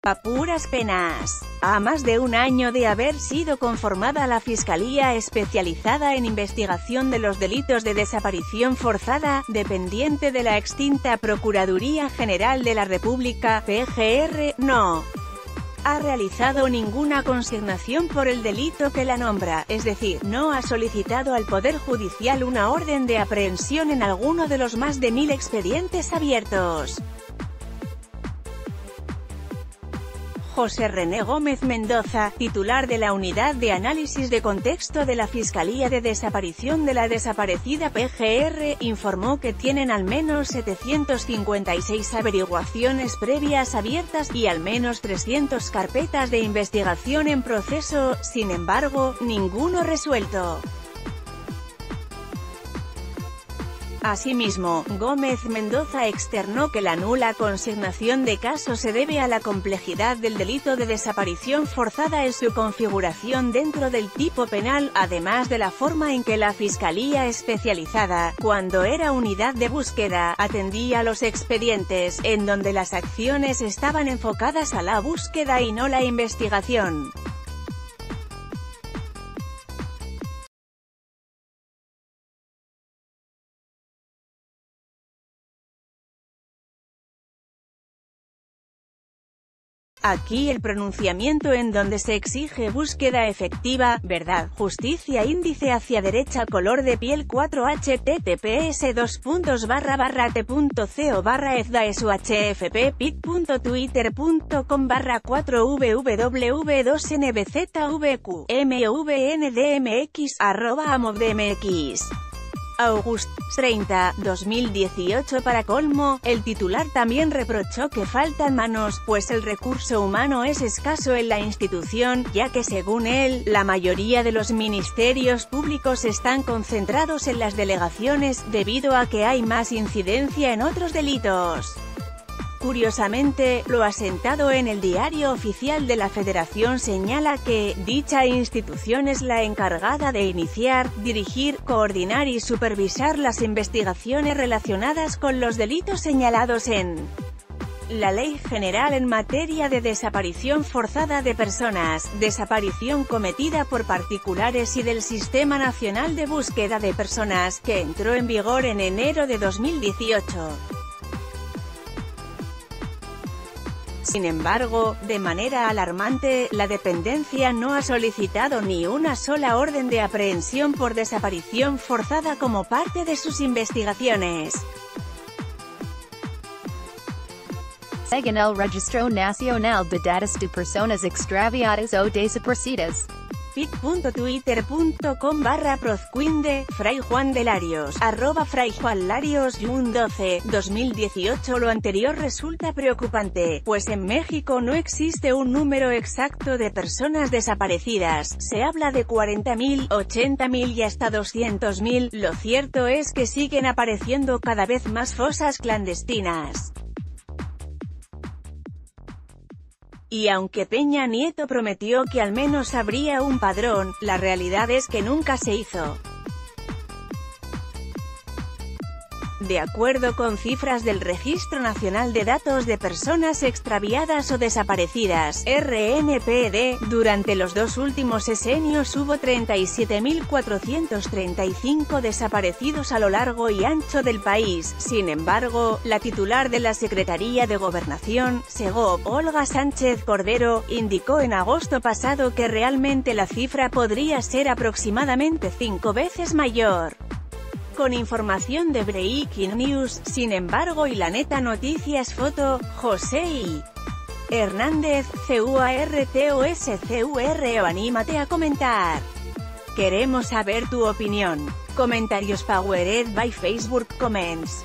Pa' puras penas. A más de un año de haber sido conformada la Fiscalía Especializada en Investigación de los Delitos de Desaparición Forzada, dependiente de la extinta Procuraduría General de la República, PGR, no ha realizado ninguna consignación por el delito que la nombra, es decir, no ha solicitado al Poder Judicial una orden de aprehensión en alguno de los más de mil expedientes abiertos. José René Gómez Mendoza, titular de la Unidad de Análisis de Contexto de la Fiscalía de Desaparición de la Desaparecida PGR, informó que tienen al menos 756 averiguaciones previas abiertas, y al menos 300 carpetas de investigación en proceso, sin embargo, ninguno resuelto. Asimismo, Gómez Mendoza externó que la nula consignación de casos se debe a la complejidad del delito de desaparición forzada en su configuración dentro del tipo penal, además de la forma en que la Fiscalía Especializada, cuando era unidad de búsqueda, atendía los expedientes, en donde las acciones estaban enfocadas a la búsqueda y no la investigación. Aquí el pronunciamiento en donde se exige búsqueda efectiva, verdad, justicia índice hacia derecha color de piel 4 https 2 puntos barra barra t.co barra hfp pic.twitter.com barra 4 www2 nbzvq mvndmx arroba amodmx August 30, 2018 Para colmo, el titular también reprochó que faltan manos, pues el recurso humano es escaso en la institución, ya que según él, la mayoría de los ministerios públicos están concentrados en las delegaciones, debido a que hay más incidencia en otros delitos. Curiosamente, lo asentado en el diario oficial de la Federación señala que, dicha institución es la encargada de iniciar, dirigir, coordinar y supervisar las investigaciones relacionadas con los delitos señalados en la Ley General en materia de desaparición forzada de personas, desaparición cometida por particulares y del Sistema Nacional de Búsqueda de Personas, que entró en vigor en enero de 2018. Sin embargo, de manera alarmante, la dependencia no ha solicitado ni una sola orden de aprehensión por desaparición forzada como parte de sus investigaciones. Según el Registro Nacional de Datos de Personas Extraviadas o Desaparecidas pit.twitter.com barra prozquinde, Fray Juan de Larios, arroba Fray Juan Larios, Jun 12, 2018 Lo anterior resulta preocupante, pues en México no existe un número exacto de personas desaparecidas, se habla de 40.000, 80.000 y hasta 200.000, lo cierto es que siguen apareciendo cada vez más fosas clandestinas. Y aunque Peña Nieto prometió que al menos habría un padrón, la realidad es que nunca se hizo. De acuerdo con cifras del Registro Nacional de Datos de Personas Extraviadas o Desaparecidas, RNPD, durante los dos últimos sesenios hubo 37.435 desaparecidos a lo largo y ancho del país. Sin embargo, la titular de la Secretaría de Gobernación, SEGOP, Olga Sánchez Cordero, indicó en agosto pasado que realmente la cifra podría ser aproximadamente cinco veces mayor con información de Breaking News, sin embargo y la neta noticias foto, José y Hernández, o anímate a comentar. Queremos saber tu opinión. Comentarios Powered by Facebook Comments.